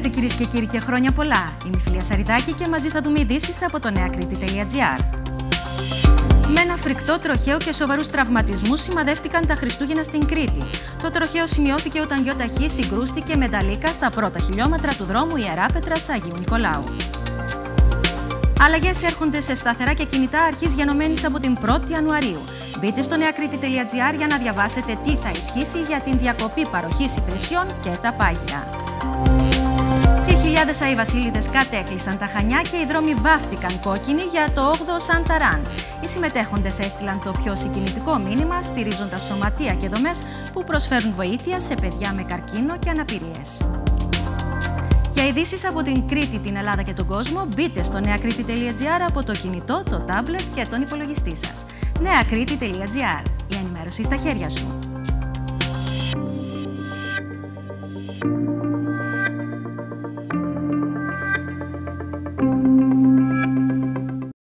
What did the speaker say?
και κύριοι και χρόνια πολλά. Είμαι η Φιλία Σαριδάκη και μαζί θα δούμε ειδήσεις από το νεακρήτη.gr. Με ένα φρικτό τροχαίο και σοβαρούς τραυματισμούς σημαδεύτηκαν τα Χριστούγεννα στην Κρήτη. Το τροχαίο σημειώθηκε όταν γιο ταχύ συγκρούστηκε με ταλίκα στα πρώτα χιλιόμετρα του δρόμου Ιεράπετρα Αγίου Νικολάου. Αλλαγές έρχονται σε σταθερά και κινητά αρχής γενομένης από την 1η Ιανουαρίου. Μπείτε στο νεακρήτη.gr για να διαβάσετε τι θα ισχύσει για την διακοπή παροχής υπηρεσιών και τα πάγια. Αϊ Βασίλειδες κατέκλυσαν τα χανιά και οι δρόμοι βάφτηκαν κόκκινοι για το 8ο Σανταράν. Οι συμμετέχοντες έστειλαν το πιο συγκινητικό μήνυμα, στηρίζοντας σωματεία και δομές που προσφέρουν βοήθεια σε παιδιά με καρκίνο και αναπηρίες. Για ειδήσεις από την Κρήτη, την Ελλάδα και τον κόσμο, μπείτε στο νεακρήτη.gr από το κινητό, το τάμπλετ και τον υπολογιστή σας. νεακρήτη.gr. Η ενημέρωση στα χέρια σου.